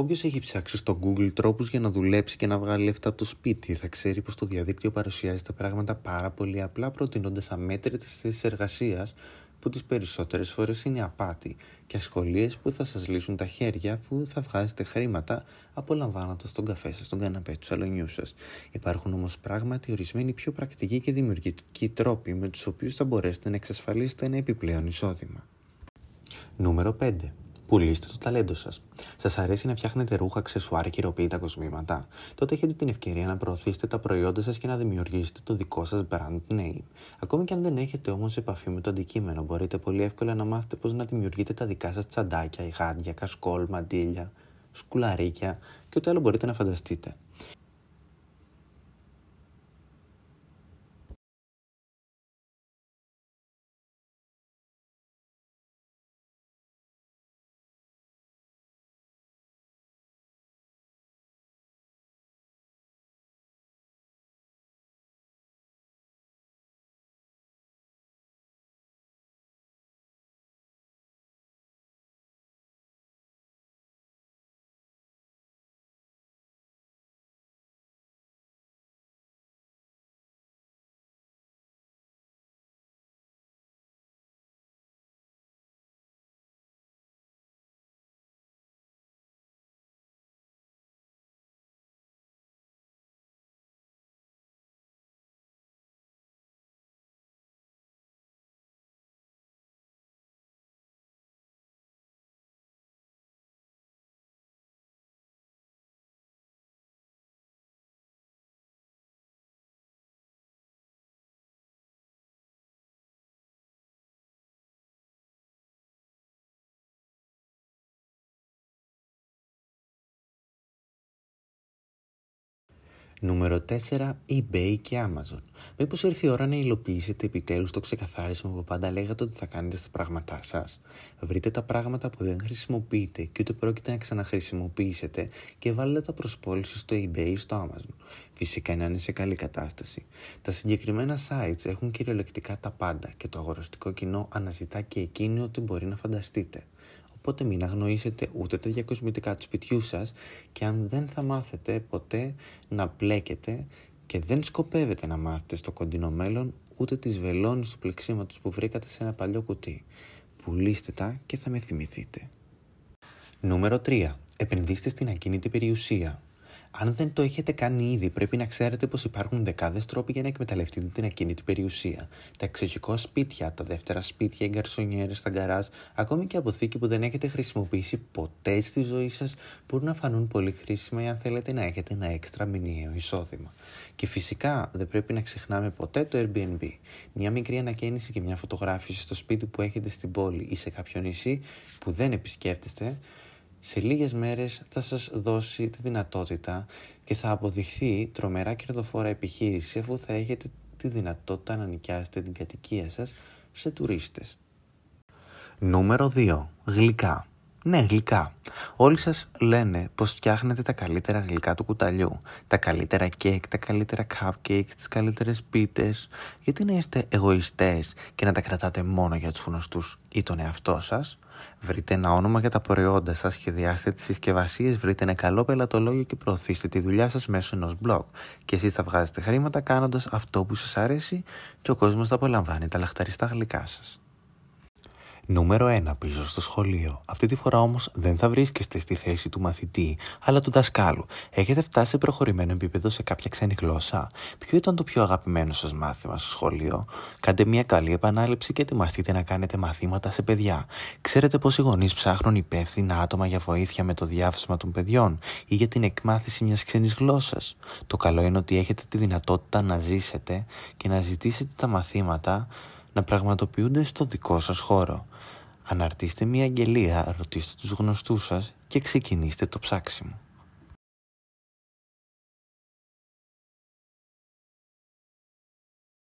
Όποιος έχει ψάξει στο Google τρόπους για να δουλέψει και να βγάλει λεφτά από το σπίτι, θα ξέρει πως το διαδίκτυο παρουσιάζει τα πράγματα πάρα πολύ απλά, προτείνοντας αμέτρητες θέσεις εργασίας που τις περισσότερες φορές είναι απάτη και ασχολίες που θα σας λύσουν τα χέρια αφού θα βγάζετε χρήματα απολαμβάνοντας τον καφέ σας στον καναπέ του σαλονιού σας. Υπάρχουν όμως πράγματι ορισμένοι πιο πρακτικοί και δημιουργικοί τρόποι με τους οποίους θα μπορέσετε να εξασφαλίσετε ένα επιπλέον εισόδημα. Νούμερο 5. Πουλήστε το ταλέντο σας. Σας αρέσει να φτιάχνετε ρούχα, αξεσουάρ και ηρωποιητά κοσμήματα; Τότε έχετε την ευκαιρία να προωθήσετε τα προϊόντα σας και να δημιουργήσετε το δικό σας brand name. Ακόμη και αν δεν έχετε όμως επαφή με το αντικείμενο, μπορείτε πολύ εύκολα να μάθετε πώς να δημιουργείτε τα δικά σας τσαντάκια, γάντια, κασκόλ, μαντίλια, σκουλαρίκια και ό,τι άλλο μπορείτε να φανταστείτε. Νούμερο 4. eBay και Amazon. Μήπως ήρθε η ώρα να υλοποιήσετε επιτέλους το ξεκαθάρισμα που πάντα λέγατε ότι θα κάνετε στα πράγματά σας; Βρείτε τα πράγματα που δεν χρησιμοποιείτε και ούτε πρόκειται να ξαναχρησιμοποιήσετε και βάλετε τα προσπόληση στο eBay ή στο Amazon. Φυσικά να είναι σε καλή κατάσταση. Τα συγκεκριμένα sites έχουν κυριολεκτικά τα πάντα και το αγοραστικό κοινό αναζητά και εκείνη ό,τι μπορεί να φανταστείτε. Οπότε μην αγνοήσετε ούτε τα διακοσμητικά του σπιτιού σας και αν δεν θα μάθετε ποτέ να πλέκετε και δεν σκοπεύετε να μάθετε στο κοντινό μέλλον ούτε τις βελόνες του πλεξίματος που βρήκατε σε ένα παλιό κουτί. Πουλήστε τα και θα με θυμηθείτε. Νούμερο 3. Επενδύστε στην ακίνητη περιουσία. Αν δεν το έχετε κάνει ήδη, πρέπει να ξέρετε πως υπάρχουν δεκάδες τρόποι για να εκμεταλλευτείτε την ακίνητη περιουσία. Τα εξοχικά σπίτια, τα δεύτερα σπίτια, οι γκαρσονιέρες, τα γκαράζ, ακόμη και αποθήκη που δεν έχετε χρησιμοποιήσει ποτέ στη ζωή σας, μπορούν να φανούν πολύ χρήσιμα αν θέλετε να έχετε ένα έξτρα μηνιαίο εισόδημα. Και φυσικά δεν πρέπει να ξεχνάμε ποτέ το Airbnb. Μια μικρή ανακαίνιση και μια φωτογράφηση στο σπίτι που έχετε στην πόλη ή σε κάποιο νησί που δεν επισκέφτεστε σε λίγες μέρες θα σας δώσει τη δυνατότητα και θα αποδειχθεί τρομερά κερδοφόρα επιχείρηση αφού θα έχετε τη δυνατότητα να νοικιάσετε την κατοικία σας σε τουρίστες. Νούμερο 2. Γλυκά. Ναι, γλυκά. Όλοι σας λένε πως φτιάχνετε τα καλύτερα γλυκά του κουταλιού. Τα καλύτερα κέικ, τα καλύτερα cupcake, τις καλύτερες πίτες. Γιατί να είστε εγωιστές και να τα κρατάτε μόνο για τους γνωστούς ή τον εαυτό σας; Βρείτε ένα όνομα για τα προϊόντα σας, σχεδιάστε τις συσκευασίες, βρείτε ένα καλό πελατολόγιο και προωθήστε τη δουλειά σας μέσω ενός blog. Και εσείς θα βγάζετε χρήματα κάνοντας αυτό που σας αρέσει και ο κόσμος θα απολαμβάνει τα λαχταριστά γλυκά σας. Νούμερο 1. Πίσω στο σχολείο. Αυτή τη φορά όμως δεν θα βρίσκεστε στη θέση του μαθητή, αλλά του δασκάλου. Έχετε φτάσει σε προχωρημένο επίπεδο σε κάποια ξένη γλώσσα; Ποιο ήταν το πιο αγαπημένο σας μάθημα στο σχολείο; Κάντε μια καλή επανάληψη και ετοιμαστείτε να κάνετε μαθήματα σε παιδιά. Ξέρετε πώς οι γονείς ψάχνουν υπεύθυνα άτομα για βοήθεια με το διάφασμα των παιδιών ή για την εκμάθηση μιας ξένης γλώσσας; Το καλό είναι ότι έχετε τη δυνατότητα να ζήσετε και να ζητήσετε τα μαθήματα να πραγματοποιούνται στο δικό σας χώρο. Αναρτήστε μια αγγελία, ρωτήστε τους γνωστούς σας και ξεκινήστε το ψάξιμο.